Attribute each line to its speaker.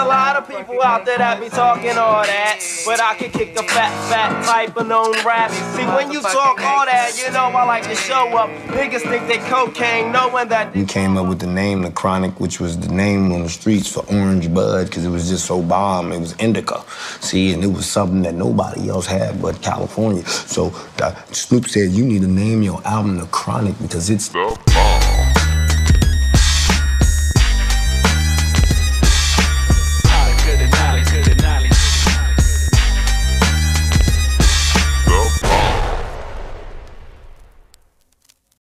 Speaker 1: a lot of people out there that be talking all that, but I can kick a fat, fat type of known rap. See, when you talk all that, you know I like to show up. Niggas think they cocaine, knowing that.
Speaker 2: We came up with the name The Chronic, which was the name on the streets for Orange Bud, because it was just so bomb. It was indica. See, and it was something that nobody else had but California. So uh, Snoop said, You need to name your album The Chronic because it's the bomb.